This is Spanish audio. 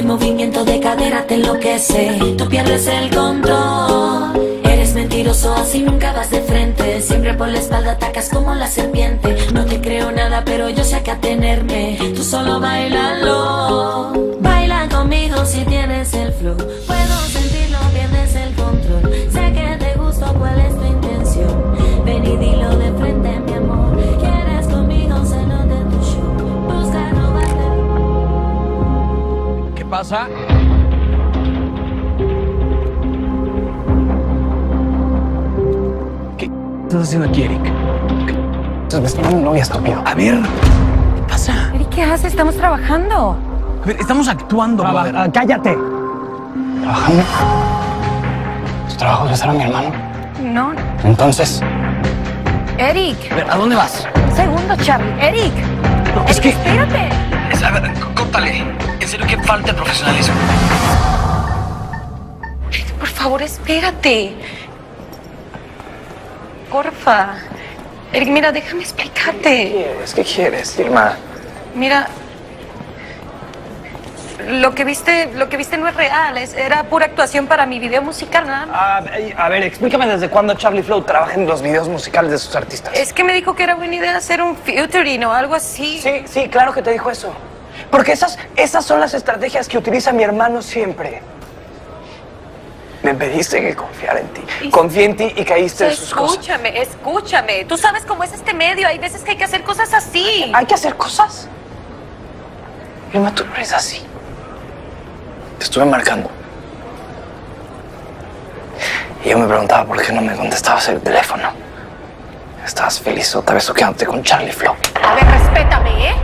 Ese movimiento de cadera te enloquece. Tú pierdes el control. Eres mentiroso, así nunca vas de frente. Siempre por la espalda atacas como la serpiente. No te creo nada, pero yo sé a qué atenerme. Tú solo bailalo. Pasa? ¿Qué estás haciendo aquí, Eric? Estás vestido una novia estúpido. A ver, ¿qué pasa? Eric, ¿qué haces? Estamos trabajando. A ver, estamos actuando, brother. Ah, cállate. ¿Trabajando? ¿Tu trabajo es besar a mi hermano? No, Entonces, Eric. A ver, ¿a dónde vas? Segundo, Charlie. Eric. No, es Eric, que... espérate. A ver, c- córtale. En serio, que falta de profesionalismo. Eric, por favor, espérate. Porfa. Eric, mira, déjame explicarte. ¿quieres? ¿Qué quieres, Irma? Mira, lo que viste, lo que viste no es real, es- era pura actuación para mi video musical, nada más. Ah, a ver, explícame desde cuándo Charlie Flow trabaja en los videos musicales de sus artistas. Es que me dijo que era buena idea hacer un featuring o algo así. Sí, sí, claro que te dijo eso. Porque esas, esas son las estrategias que utiliza mi hermano siempre. Me pediste que confiara en ti. Y- Confié en ti y caíste en sus cosas. Escúchame, escúchame. Tú sabes cómo es este medio. Hay veces que hay que hacer cosas así. Hay que hacer cosas. Irma, tú no eres así. Te estuve marcando. Y yo me preguntaba por qué no me contestabas el teléfono. Estabas feliz otra vez quedándote con Charlie Flow. A ver, respétame, ¿eh?